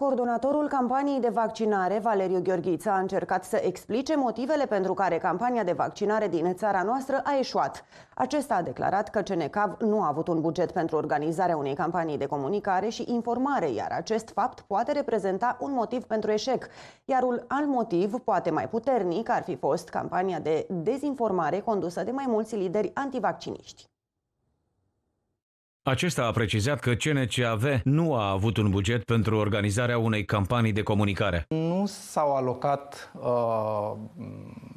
Coordonatorul campaniei de vaccinare, Valeriu Gheorghiță, a încercat să explice motivele pentru care campania de vaccinare din țara noastră a eșuat. Acesta a declarat că CNCAV nu a avut un buget pentru organizarea unei campanii de comunicare și informare, iar acest fapt poate reprezenta un motiv pentru eșec. Iar un alt motiv, poate mai puternic, ar fi fost campania de dezinformare condusă de mai mulți lideri antivacciniști. Acesta a precizat că CNCAV nu a avut un buget pentru organizarea unei campanii de comunicare. Nu s-au alocat uh,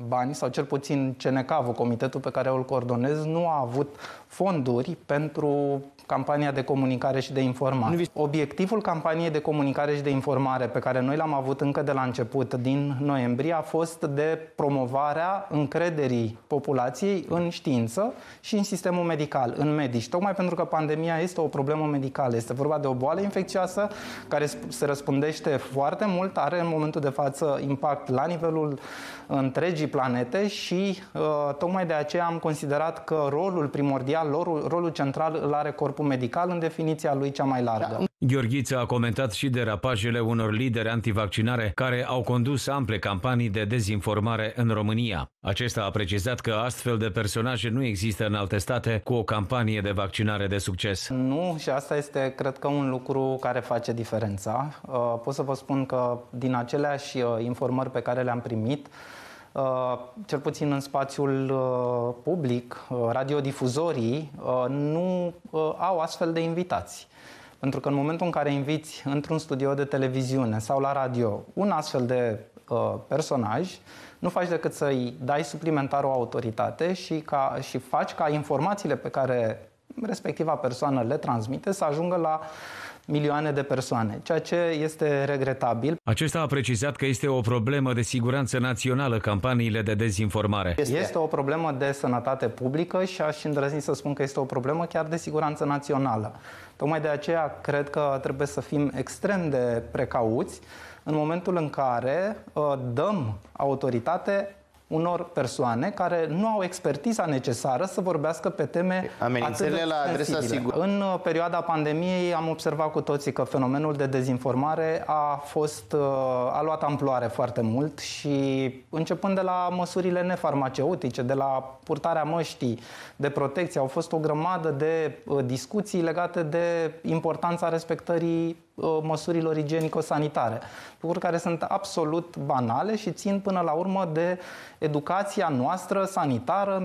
bani, sau cel puțin CNCAV, comitetul pe care îl coordonez, nu a avut fonduri pentru campania de comunicare și de informare. Obiectivul campaniei de comunicare și de informare pe care noi l-am avut încă de la început din noiembrie a fost de promovarea încrederii populației în știință și în sistemul medical, în medici. Tocmai pentru că pandemia este o problemă medicală. Este vorba de o boală infecțioasă care se răspundește foarte mult, are în momentul de față impact la nivelul întregii planete și uh, tocmai de aceea am considerat că rolul primordial, rolul, rolul central îl are corpul medical în definiția lui cea mai largă. Da. Gheorghiță a comentat și derapajele unor lideri antivaccinare care au condus ample campanii de dezinformare în România. Acesta a precizat că astfel de personaje nu există în alte state cu o campanie de vaccinare de succes. Nu, și asta este, cred că, un lucru care face diferența. Uh, pot să vă spun că din aceleași uh, informări pe care le-am primit, Uh, cel puțin în spațiul uh, public, uh, radiodifuzorii nu au astfel de invitații. Pentru că în momentul în care inviți într-un studio de televiziune sau la radio un astfel de personaj, nu faci decât să-i dai suplimentar o autoritate și, ca, și faci ca informațiile pe care respectiva persoană le transmite să ajungă la uh, milioane de persoane, ceea ce este regretabil. Acesta a precizat că este o problemă de siguranță națională campaniile de dezinformare. Este, este o problemă de sănătate publică și aș îndrăzni să spun că este o problemă chiar de siguranță națională. Tocmai de aceea cred că trebuie să fim extrem de precauți în momentul în care uh, dăm autoritate unor persoane care nu au expertiza necesară să vorbească pe teme Amenințările la adresa sigur. În uh, perioada pandemiei am observat cu toții că fenomenul de dezinformare a fost uh, a luat amploare foarte mult și începând de la măsurile nefarmaceutice, de la purtarea măștii de protecție, au fost o grămadă de uh, discuții legate de importanța respectării măsurilor igienico-sanitare, lucruri care sunt absolut banale și țin până la urmă de educația noastră sanitară.